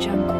Jump.